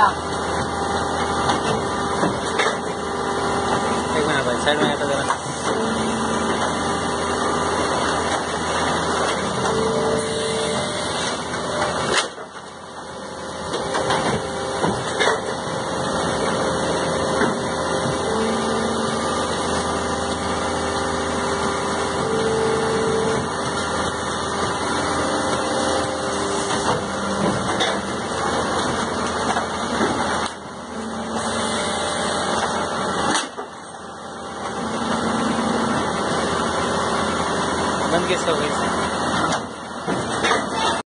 呀？这块吧，拆出来这个。ನಮಗೆ ಸಹ ವಹಿಸಿ